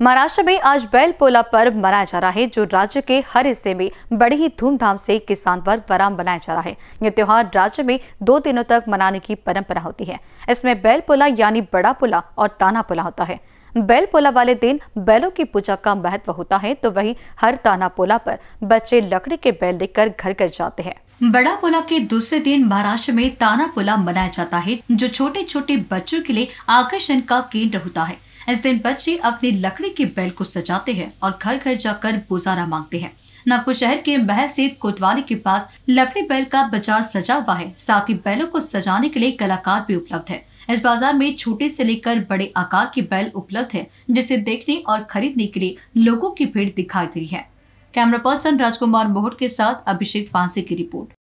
महाराष्ट्र में आज बैल पोला पर्व मनाया जा रहा है, जो राज्य के हर हिस्से में बड़ी ही धूमधाम से किसान वर्ग द्वारा मनाया जा रहा है। यह त्योहार राज्य में दो दिनों तक मनाने की परंपरा होती है। इसमें बैल पोला यानी बड़ा पोला और ताना पोला होता है। बैल पोला वाले दिन बैलों की पूजा का महत्व होता है तो वही हर ताना पोला पर बच्चे लकड़ी के बैल लेकर घर घर जाते हैं। बड़ा पोला के दूसरे दिन महाराष्ट्र में ताना पोला मनाया जाता है, जो छोटे छोटे बच्चों के लिए आकर्षण का केंद्र होता है। इस दिन बच्चे अपने लकड़ी के बैल को सजाते हैं और घर घर जाकर पुजारा मांगते हैं। नागपुर शहर के महल से कोतवाली के पास लकड़ी बैल का बाज़ार सजा हुआ है। साथ ही बैलों को सजाने के लिए कलाकार भी उपलब्ध है। इस बाज़ार में छोटे से लेकर बड़े आकार के बैल उपलब्ध है, जिसे देखने और खरीदने के लिए लोगों की भीड़ दिखाई दे रही है। कैमरा पर्सन राजकुमार मोहट के साथ अभिषेक पांसे की रिपोर्ट।